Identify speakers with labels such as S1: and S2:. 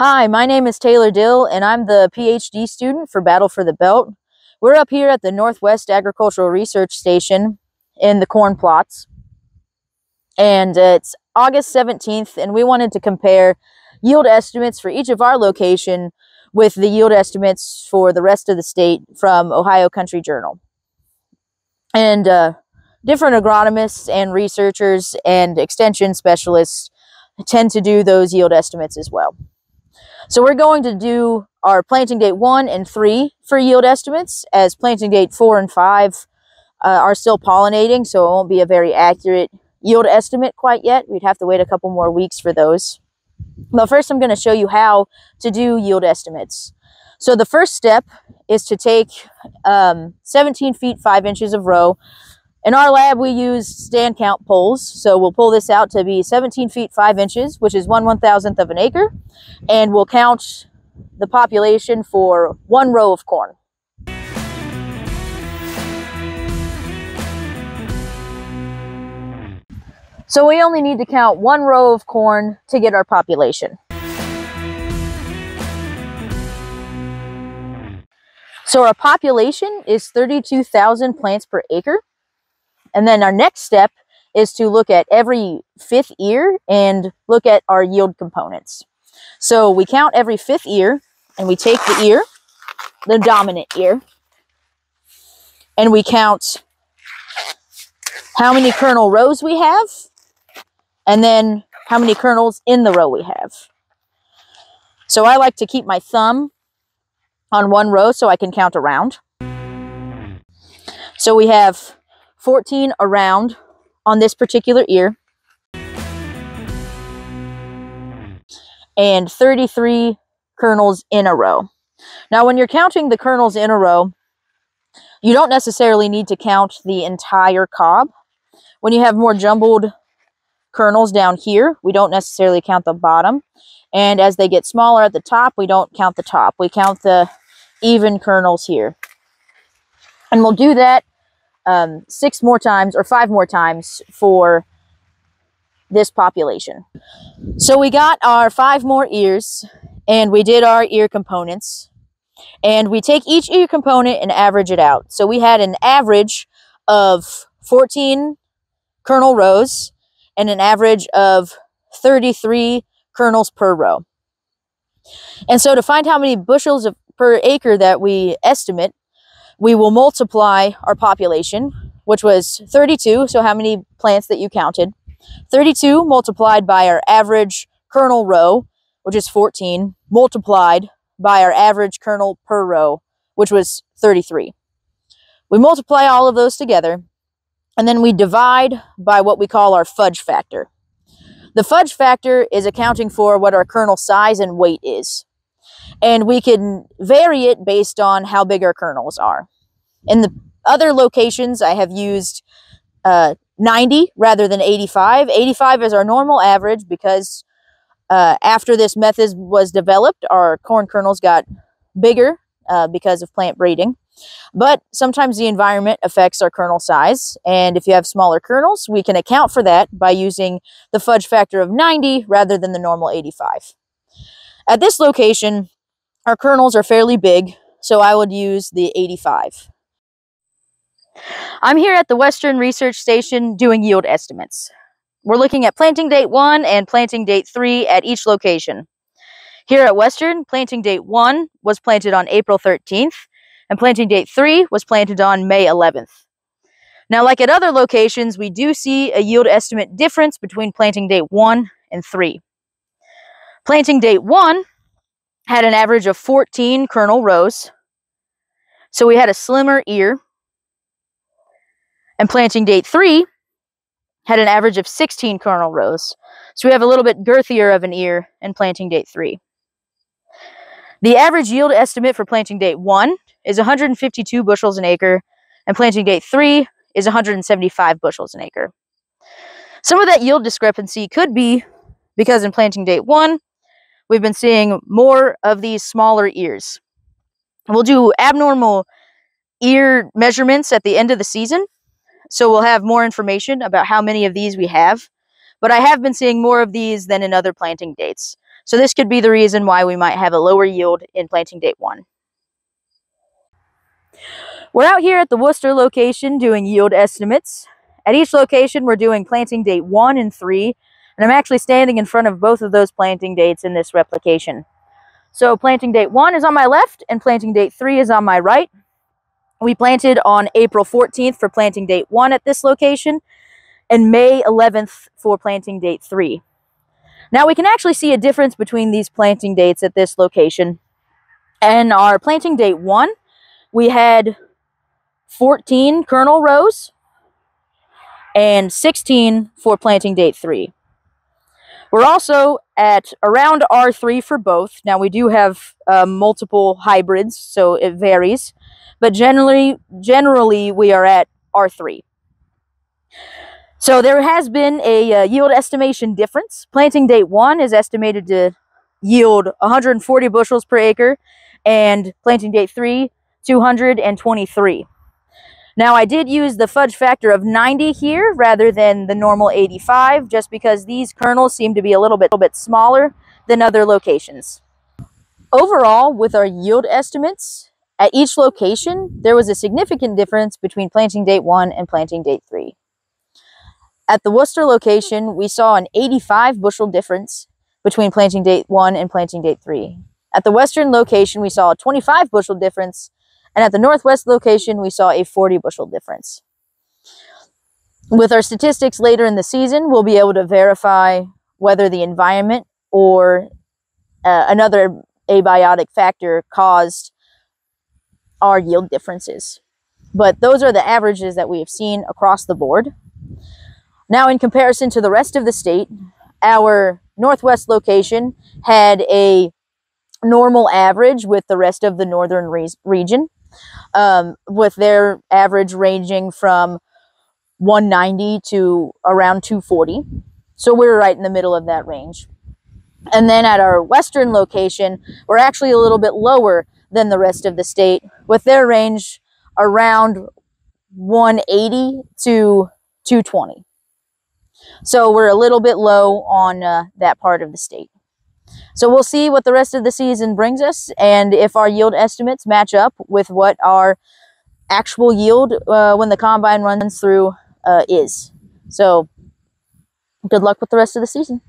S1: Hi, my name is Taylor Dill, and I'm the PhD student for Battle for the Belt. We're up here at the Northwest Agricultural Research Station in the corn plots. And it's August 17th, and we wanted to compare yield estimates for each of our location with the yield estimates for the rest of the state from Ohio Country Journal. And uh, different agronomists and researchers and extension specialists tend to do those yield estimates as well. So we're going to do our planting date one and three for yield estimates as planting date four and five uh, are still pollinating, so it won't be a very accurate yield estimate quite yet. We'd have to wait a couple more weeks for those. But first I'm going to show you how to do yield estimates. So the first step is to take um, 17 feet 5 inches of row. In our lab we use stand count poles, so we'll pull this out to be 17 feet 5 inches, which is 1 one thousandth of an acre, and we'll count the population for one row of corn. So we only need to count one row of corn to get our population. So our population is 32,000 plants per acre. And then our next step is to look at every fifth ear and look at our yield components. So we count every fifth ear and we take the ear, the dominant ear, and we count how many kernel rows we have and then how many kernels in the row we have. So I like to keep my thumb on one row so I can count around. So we have 14 around on this particular ear. And 33 kernels in a row. Now when you're counting the kernels in a row, you don't necessarily need to count the entire cob. When you have more jumbled kernels down here. We don't necessarily count the bottom. And as they get smaller at the top, we don't count the top. We count the even kernels here. And we'll do that um, six more times or five more times for this population. So we got our five more ears and we did our ear components. And we take each ear component and average it out. So we had an average of 14 kernel rows and an average of 33 kernels per row. And so to find how many bushels of, per acre that we estimate, we will multiply our population, which was 32, so how many plants that you counted. 32 multiplied by our average kernel row, which is 14, multiplied by our average kernel per row, which was 33. We multiply all of those together, and then we divide by what we call our fudge factor. The fudge factor is accounting for what our kernel size and weight is. And we can vary it based on how big our kernels are. In the other locations, I have used uh, 90 rather than 85. 85 is our normal average because uh, after this method was developed, our corn kernels got bigger uh, because of plant breeding. But sometimes the environment affects our kernel size. And if you have smaller kernels, we can account for that by using the fudge factor of 90 rather than the normal 85. At this location, our kernels are fairly big, so I would use the 85. I'm here at the Western Research Station doing yield estimates. We're looking at planting date 1 and planting date 3 at each location. Here at Western, planting date 1 was planted on April 13th, and planting date 3 was planted on May 11th. Now, like at other locations, we do see a yield estimate difference between planting date 1 and 3. Planting date 1 had an average of 14 kernel rows, so we had a slimmer ear. And planting date 3 had an average of 16 kernel rows, so we have a little bit girthier of an ear in planting date 3. The average yield estimate for planting date 1 is 152 bushels an acre, and planting date 3 is 175 bushels an acre. Some of that yield discrepancy could be because in planting date 1, we've been seeing more of these smaller ears. We'll do abnormal ear measurements at the end of the season, so we'll have more information about how many of these we have. But I have been seeing more of these than in other planting dates. So this could be the reason why we might have a lower yield in planting date one. We're out here at the Wooster location doing yield estimates. At each location, we're doing planting date one and three, and I'm actually standing in front of both of those planting dates in this replication. So planting date one is on my left and planting date three is on my right. We planted on April 14th for planting date one at this location and May 11th for planting date three. Now we can actually see a difference between these planting dates at this location. And our planting date one, we had 14 kernel rows and 16 for planting date three. We're also at around R3 for both. Now we do have uh, multiple hybrids, so it varies, but generally, generally we are at R3. So there has been a uh, yield estimation difference. Planting date one is estimated to yield 140 bushels per acre, and planting date three, 223. Now I did use the fudge factor of 90 here rather than the normal 85 just because these kernels seem to be a little bit, little bit smaller than other locations. Overall, with our yield estimates, at each location, there was a significant difference between planting date 1 and planting date 3. At the Wooster location, we saw an 85 bushel difference between planting date 1 and planting date 3. At the western location, we saw a 25 bushel difference and at the northwest location, we saw a 40 bushel difference. With our statistics later in the season, we'll be able to verify whether the environment or uh, another abiotic factor caused our yield differences. But those are the averages that we have seen across the board. Now, in comparison to the rest of the state, our northwest location had a normal average with the rest of the northern re region um, with their average ranging from 190 to around 240. So we're right in the middle of that range. And then at our western location, we're actually a little bit lower than the rest of the state with their range around 180 to 220. So we're a little bit low on uh, that part of the state. So we'll see what the rest of the season brings us and if our yield estimates match up with what our actual yield uh, when the combine runs through uh, is. So good luck with the rest of the season.